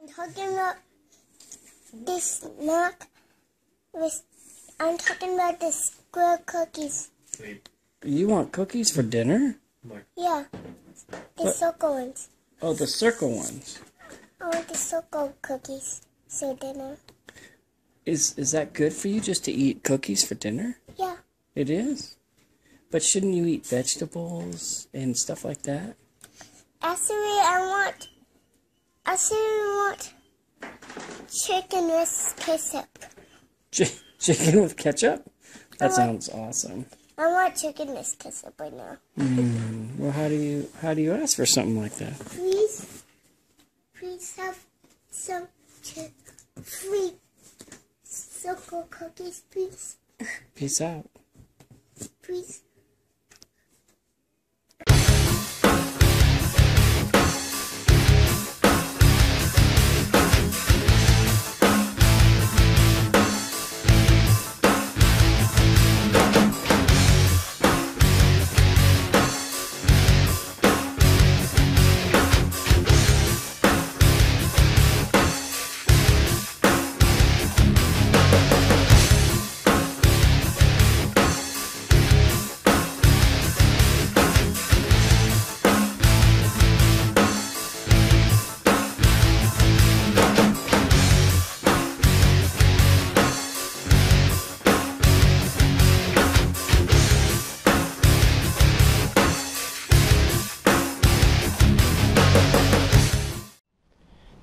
I'm talking about this snack. With, I'm talking about the square cookies. You want cookies for dinner? Yeah, the What? circle ones. Oh, the circle ones. I want the circle cookies for dinner. Is is that good for you just to eat cookies for dinner? Yeah, It is. But shouldn't you eat vegetables and stuff like that? actually, I want. I want chicken with ketchup. Ch- chicken with ketchup? That sounds awesome. I want chicken with ketchup right now. Hmm, well, how do you how do you ask for something like that? Please, please have some chi- free circle cookies, please. Peace out. Please.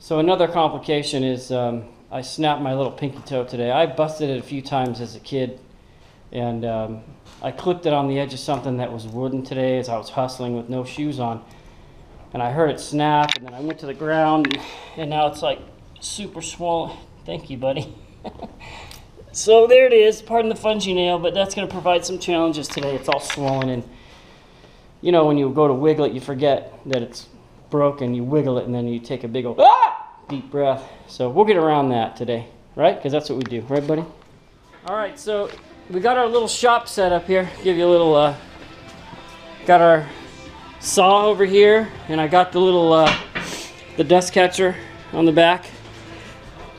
So another complication is um, I snapped my little pinky toe today. I busted it a few times as a kid, and um, I clipped it on the edge of something that was wooden today as I was hustling with no shoes on, and I heard it snap, and then I went to the ground, and, now it's like super swollen. Thank you, buddy. so there it is. Pardon the fungy nail, but that's going to provide some challenges today. It's all swollen, and you know when you go to wiggle it, you forget that it's broken. You wiggle it, and then you take a big old ah! deep breath. So we'll get around that today, right? Because that's what we do, right, buddy? All right, so we got our little shop set up here. Give you a little. Uh, got our saw over here, and I got the little uh, the dust catcher on the back.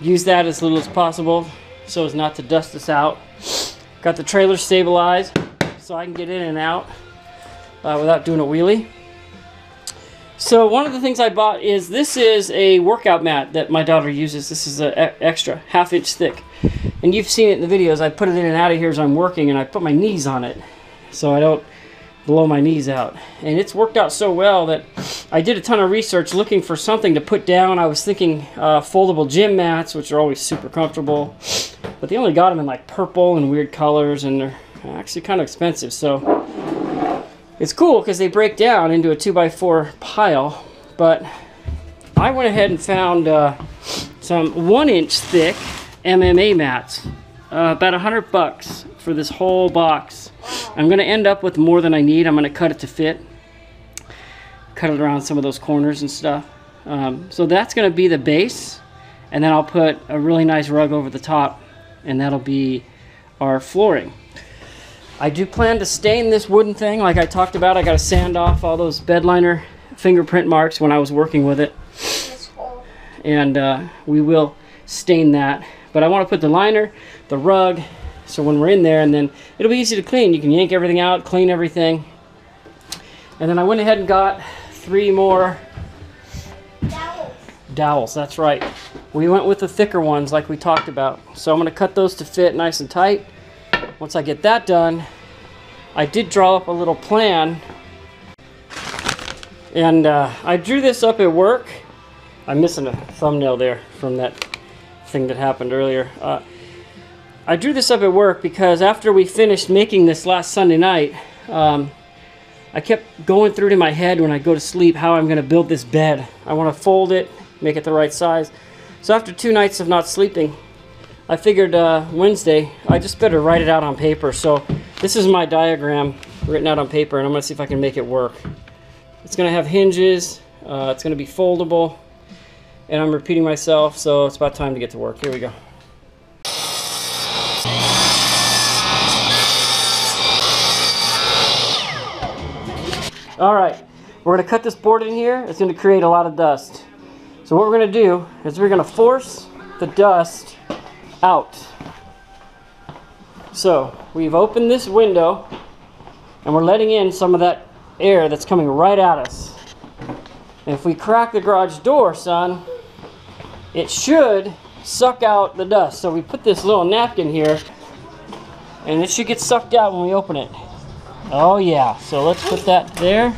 Use that as little as possible so as not to dust us out. Got the trailer stabilized so I can get in and out uh, without doing a wheelie. So one of the things I bought is this is a workout mat that my daughter uses. This is a e- extra half inch thick, and you've seen it in the videos. I put it in and out of here as I'm working, and I put my knees on it so I don't blow my knees out. And it's worked out so well that I did a ton of research looking for something to put down. I was thinking uh, foldable gym mats, which are always super comfortable, but they only got them in like purple and weird colors, and they're actually kind of expensive. So it's cool because they break down into a 2x4 pile, but I went ahead and found uh, some one inch thick MMA mats. Uh, about a hundred bucks for this whole box. I'm gonna end up with more than I need. I'm gonna cut it to fit. Cut it around some of those corners and stuff. Um, so that's gonna be the base, and then I'll put a really nice rug over the top, and that'll be our flooring. I do plan to stain this wooden thing like I talked about. I got to sand off all those bedliner fingerprint marks when I was working with it. And uh, we will stain that. But I want to put the liner, the rug, so when we're in there and then it'll be easy to clean. You can yank everything out, clean everything. And then I went ahead and got three more Dowels. dowels. That's right. We went with the thicker ones like we talked about. So I'm going to cut those to fit nice and tight. Once I get that done, I did draw up a little plan. And uh, I drew this up at work. I'm missing a thumbnail there from that thing that happened earlier. Uh, I drew this up at work because after we finished making this last Sunday night, um, I kept going through to my head when I go to sleep how I'm going to build this bed. I want to fold it, make it the right size. So after two nights of not sleeping, I figured uh, Wednesday I just better write it out on paper. So this is my diagram written out on paper, and I'm to see if I can make it work. It's to have hinges. Uh, it's to be foldable, and I'm repeating myself, so it's about time to get to work. Here we go. All right, we're to cut this board in here. It's to create a lot of dust. So what we're to do is we're to force the dust out. So we've opened this window and we're letting in some of that air that's coming right at us. And if we crack the garage door, son, it should suck out the dust. So we put this little napkin here and it should get sucked out when we open it. Oh yeah, so let's put that there.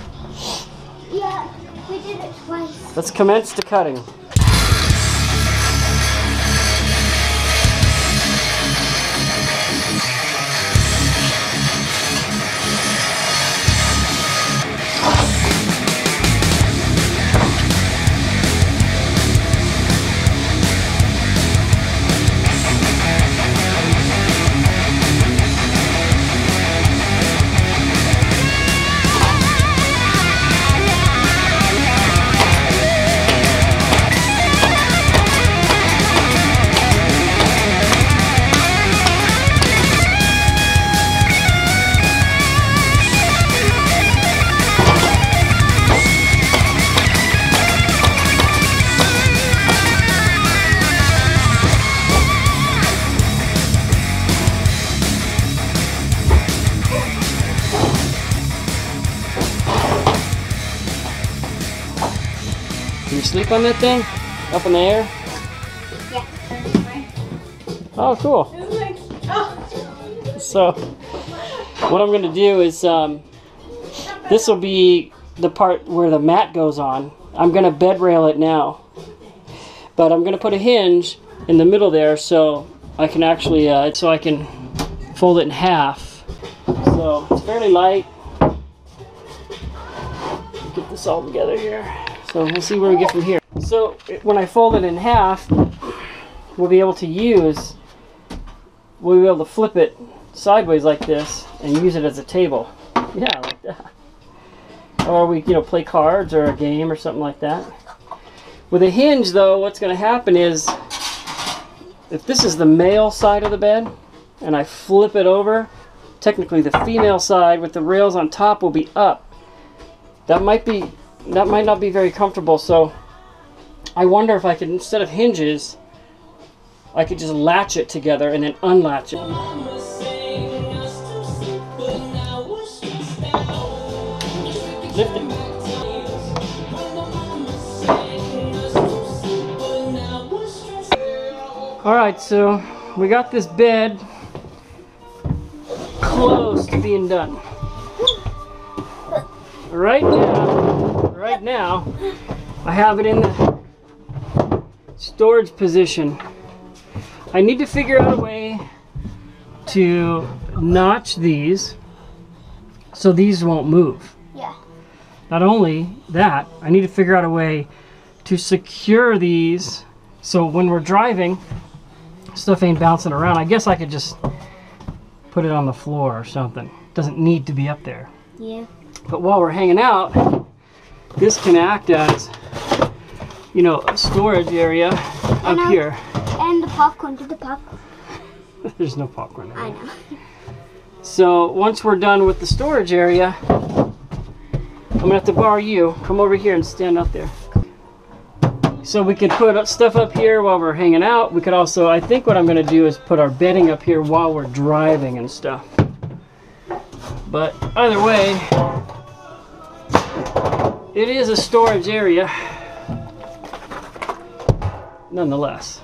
Yeah, we did it twice. Let's commence the cutting. Can you sleep on that thing? Up in the air? Yeah. Oh, cool. So, what I'm going to do is, um, this will be the part where the mat goes on. I'm going to bed rail it now. But I'm going to put a hinge in the middle there so I can actually, uh, so I can fold it in half. So, it's fairly light. Get this all together here. So, we'll see where we get from here. So, when I fold it in half, we'll be able to use we'll be able to flip it sideways like this and use it as a table. Yeah, like that. Or we, you know, play cards or a game or something like that. With a hinge, though, what's going to happen is if this is the male side of the bed and I flip it over, technically the female side with the rails on top will be up. That might be that might not be very comfortable, so I wonder if I could instead of hinges I could just latch it together and then unlatch it. Lift it. Alright, so we got this bed close to being done. Right now, right now, I have it in the storage position. I need to figure out a way to notch these so these won't move. Yeah. Not only that, I need to figure out a way to secure these so when we're driving, stuff ain't bouncing around. I guess I could just put it on the floor or something. Doesn't need to be up there. Yeah. But while we're hanging out, this can act as, you know, a storage area up know. here. And the popcorn. Did the popcorn? There's no popcorn in I know. So once we're done with the storage area, I'm gonna have to borrow you. Come over here and stand out there. So we could put stuff up here while we're hanging out. We could also, I think what I'm gonna do is put our bedding up here while we're driving and stuff. But either way, it is a storage area nonetheless.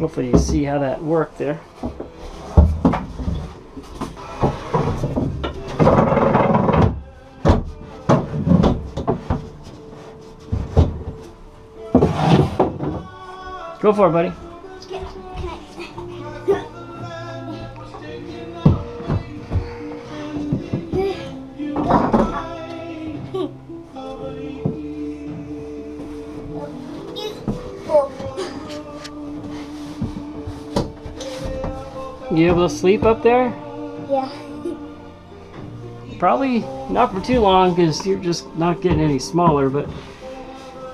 Hopefully you see how that worked there. Go for it, buddy. You able to sleep up there? Yeah. Probably not for too long because you're just not getting any smaller, but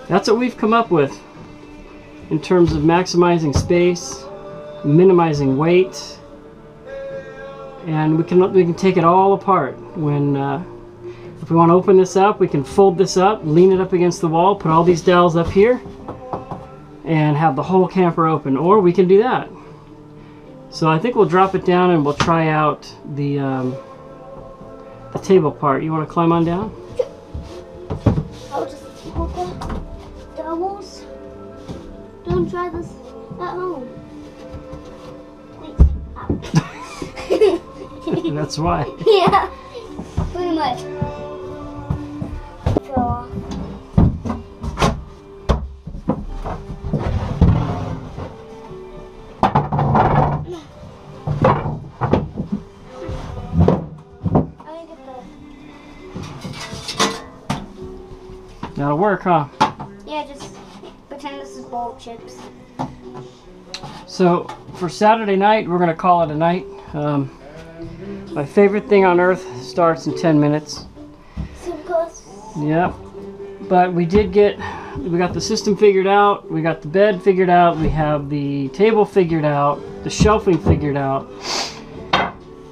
that's what we've come up with in terms of maximizing space, minimizing weight, and we can we can take it all apart when uh, if we want to open this up we can fold this up lean it up against the wall put all these dowels up here and have the whole camper open or we can do that so I think we'll drop it down and we'll try out the um, the table part you want to climb on down I'll just hold the dowels. Don't try this at home. Please. That's why yeah. Pretty much. That'll work huh. Yeah, just pretend this is bowl chips. So for Saturday night, we're gonna call it a night. Um, my favorite thing on earth starts in 10 minutes. Supposed. Yep. But we did get, we got the system figured out. We got the bed figured out. We have the table figured out. The shelving figured out.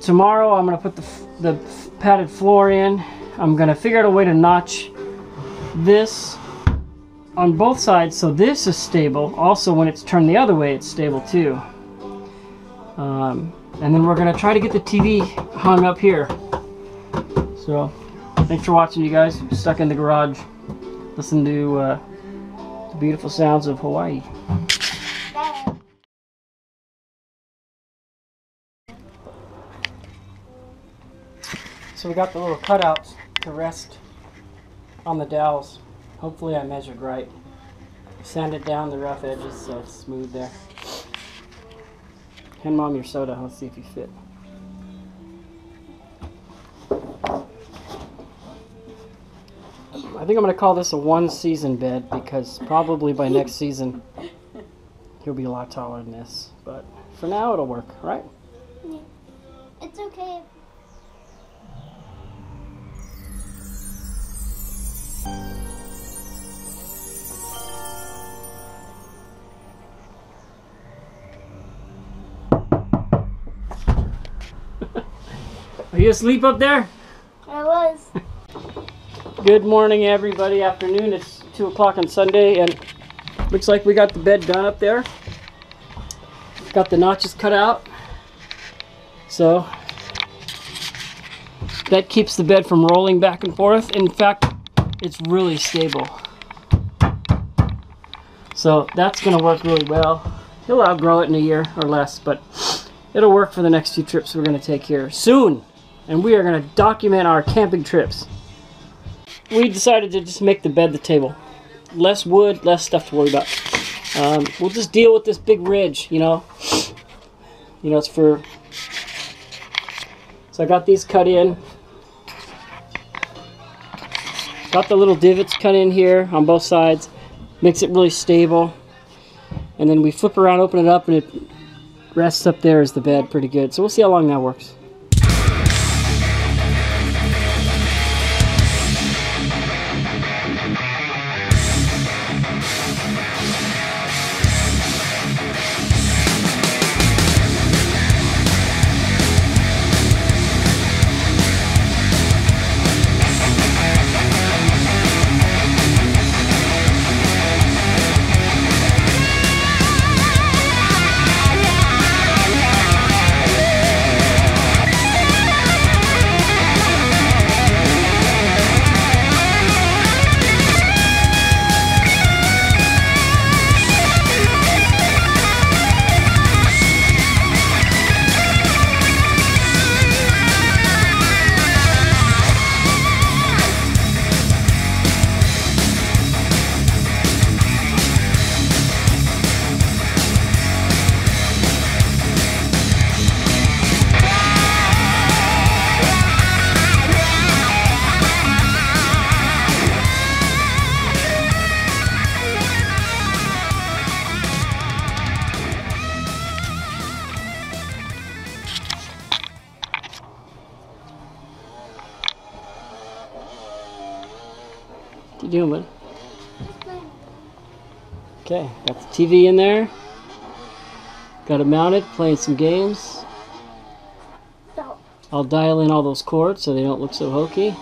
Tomorrow, I'm gonna put the the padded floor in. I'm gonna figure out a way to notch this on both sides so this is stable. Also, when it's turned the other way, it's stable too. Um, and then we're gonna try to get the TV hung up here. So, thanks for watching, you guys. Stuck in the garage, listen to uh, the beautiful sounds of Hawaii. So we got the little cutouts to rest on the dowels. Hopefully, I measured right. Sanded down the rough edges so it's smooth there. Hand mom your soda. Let's see if you fit. I think I'm gonna call this a one season bed because probably by next season he'll be a lot taller than this. But for now it'll work, right? You asleep up there? I was. Good morning, everybody. Afternoon. It's two o'clock on Sunday, and looks like we got the bed done up there. Got the notches cut out, so that keeps the bed from rolling back and forth. In fact, it's really stable. So that's gonna work really well. He'll outgrow it in a year or less, but it'll work for the next few trips we're gonna take here soon. And we are gonna document our camping trips we decided to just make the bed the table. Less wood, less stuff to worry about. Um, we'll just deal with this big ridge, you know. You know, it's for. So I got these cut in. Got the little divots cut in here on both sides. Makes it really stable. And then we flip around, open it up, and it rests up there as the bed pretty good. So we'll see how long that works. Okay, got the TV in there. Got it mounted, playing some games. I'll dial in all those cords so they don't look so hokey.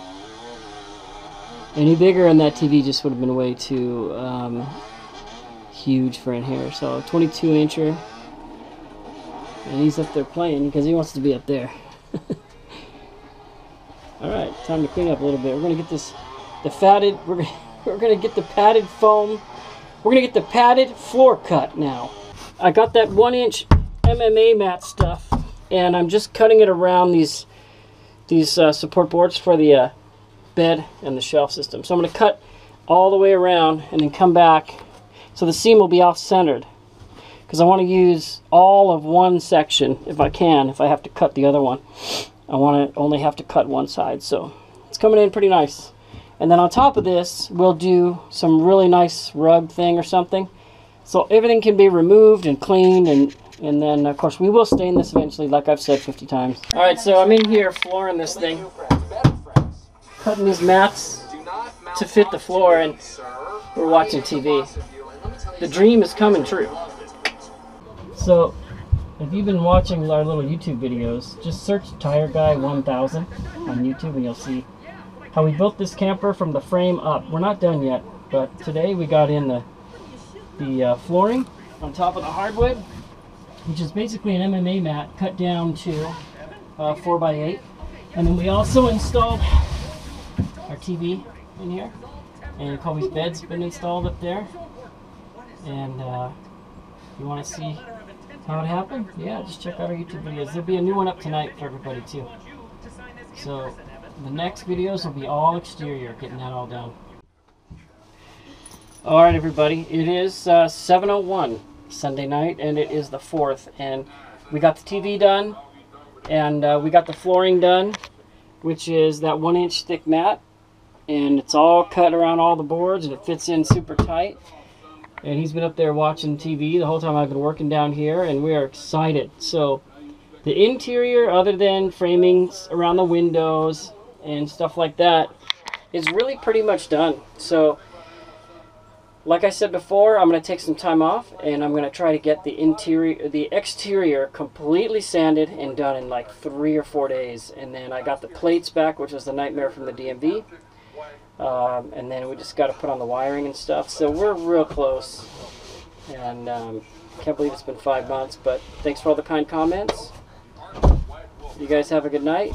Any bigger and that TV just would have been way too um, huge for in here. So 22 incher. And he's up there playing because he wants to be up there. Alright, time to clean up a little bit. We're going to get this, the fatted, we're, we're going to get the padded foam. We're to get the padded floor cut now. I got that one inch MMA mat stuff and I'm just cutting it around these these uh, support boards for the uh, bed and the shelf system. So I'm to cut all the way around and then come back so the seam will be off centered because I want to use all of one section if I can if I have to cut the other one I want to only have to cut one side so it's coming in pretty nice and then on top of this we'll do some really nice rug thing or something. So everything can be removed and cleaned and and then of course we will stain this eventually like I've said 50 times. All right so I'm in here flooring this thing. Cutting these mats to fit the floor and we're watching TV the dream is coming true. So if you've been watching our little YouTube videos just search tire guy 1000 on YouTube and you'll see how we built this camper from the frame up we're not done yet but today we got in the the uh, flooring on top of the hardwood, which is basically an MMA mat cut down to uh, 4x8. And then we also installed our TV in here. And Kobe's bed's been installed up there. And uh, you want to see how it happened? Yeah, just check out our YouTube videos. There'll be a new one up tonight for everybody too. So the next videos will be all exterior, getting that all done. All right, everybody. It is uh, 7:01 Sunday night, and it is the fourth. And we got the TV done, and uh, we got the flooring done, which is that one-inch thick mat, and it's all cut around all the boards, and it fits in super tight. And he's been up there watching TV the whole time I've been working down here, and we are excited. So, the interior, other than framings around the windows and stuff like that, is really pretty much done. So like I said before, I'm going to take some time off and I'm going to try to get the interior, the exterior completely sanded and done in like three or four days. And then I got the plates back, which was the nightmare from the DMV. Um, and then we just got to put on the wiring and stuff. So we're real close. And um, can't believe it's been five months, but thanks for all the kind comments. You guys have a good night.